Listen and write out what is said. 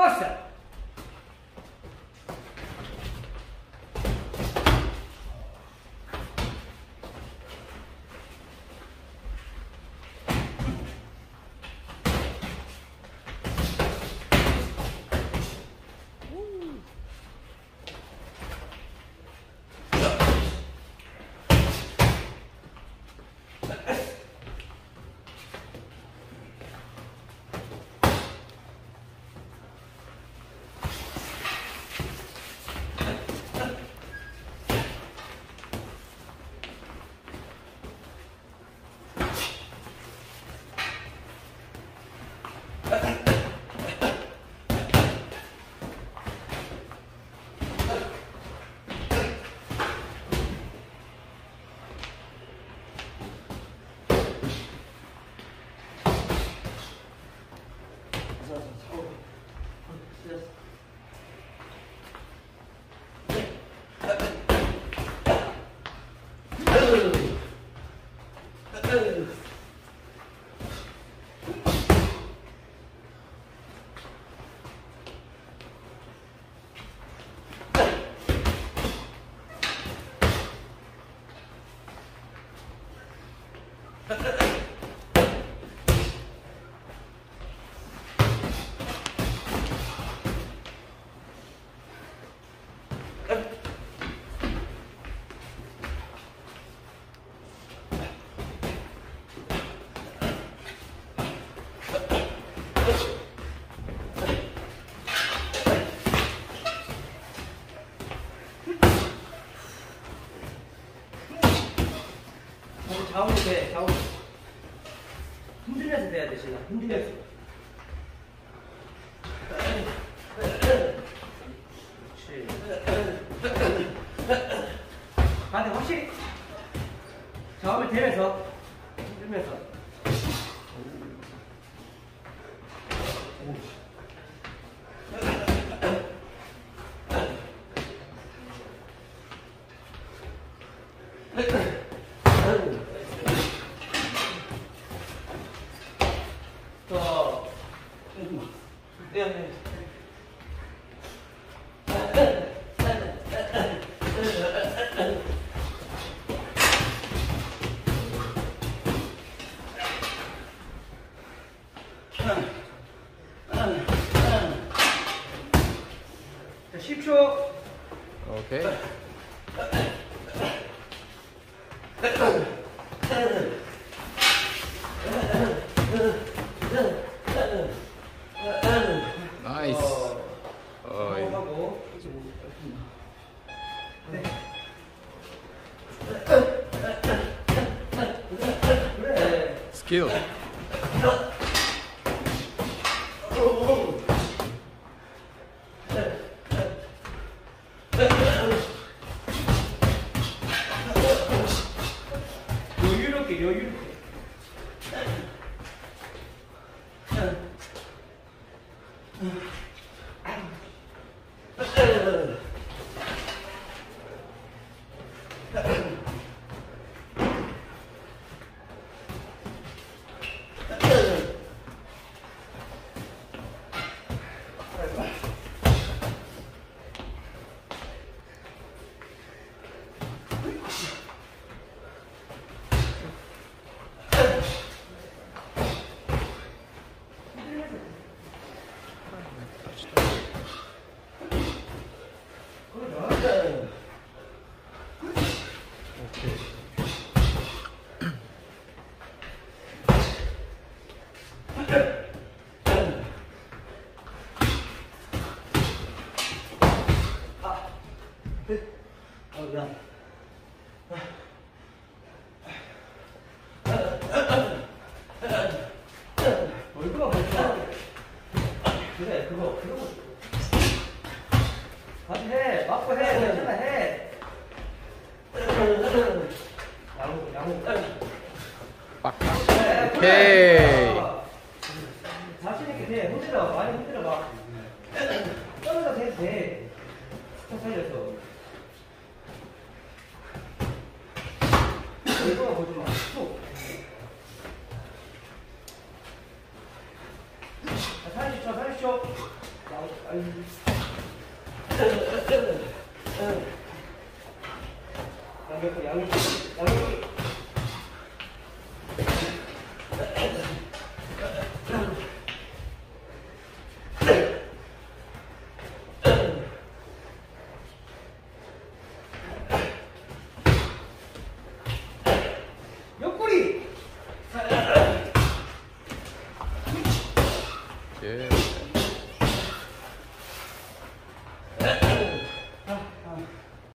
Marcelo, ハハハハ! 돼야. 흔들면서. 그렇지. 반대 확실히. 좌우를 대면서. 흔들면서. 또. 네, 네. 자, 10초. 오케이. 나이스. 어, 어이. 하고. 네. 그래. 스킬. 여유롭게 여유롭게. 어, 그래, 그거, 그거. 가서 해, 맞고 해, 괜찮아, 해. 양호, 양호. 빡. 그래, 오케이. 자신있게 돼, 흔들어, 많이 흔들어 봐. 떨어져 돼, 돼. 좀 살려서. 얼굴가 보지 마. 툭. 자, 30초, 30초. 양옆, 양옆, 양옆.